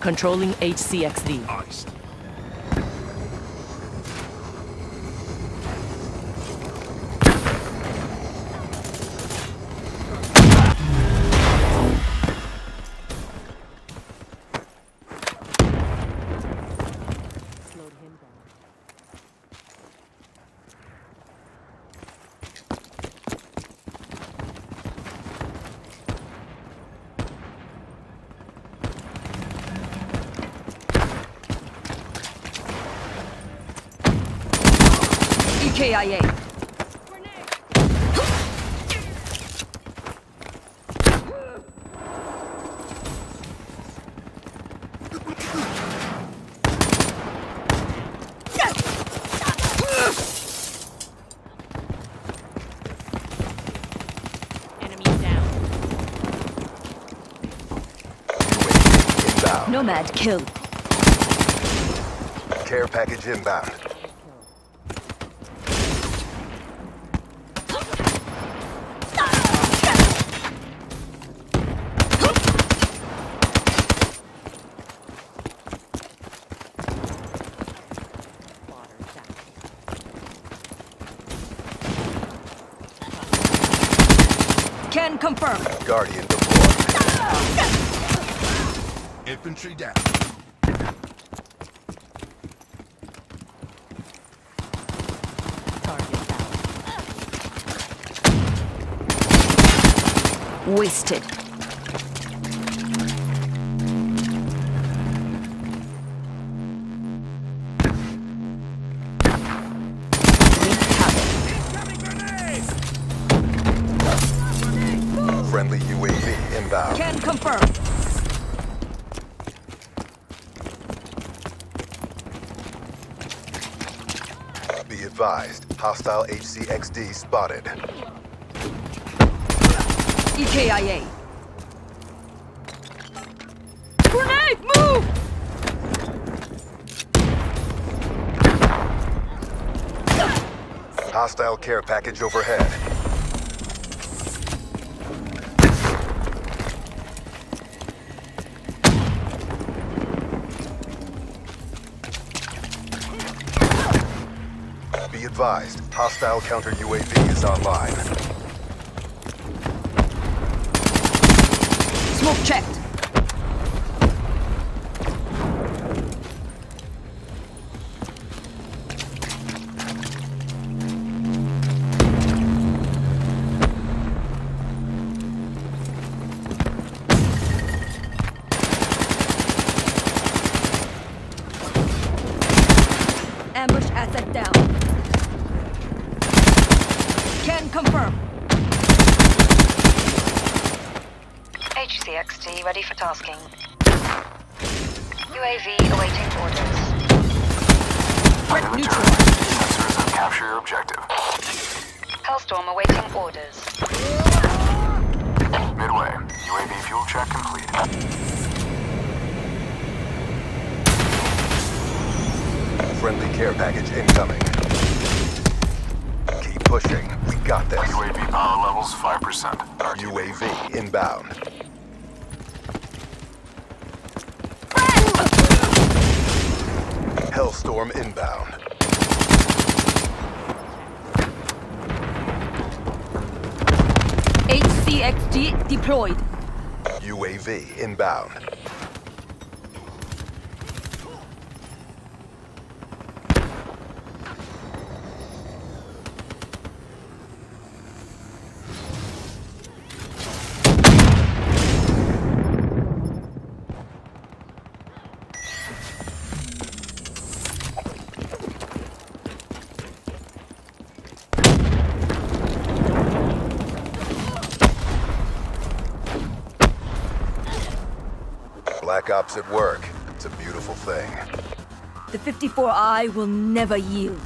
Controlling HCXD. Iced. EKIA. Enemy down. Inbound. Nomad kill. Care package inbound. Water down. Can confirm. Guardian deployed. Infantry down. Target down. Wasted. Inbound. Can confirm. Be advised. Hostile HCXD spotted. EKIA. Grenade, move! Hostile care package overhead. Advised. Hostile counter UAV is online. Smoke checked. Can confirm. HCXD ready for tasking. UAV awaiting orders. Threat neutral. Sensors have captured your objective. Hellstorm awaiting orders. Midway. UAV fuel check complete. Friendly care package incoming. Keep pushing. We got this. UAV power levels 5%. UAV inbound. Hellstorm inbound. HCXD deployed. UAV inbound. Black Ops at work. It's a beautiful thing. The 54i will never yield.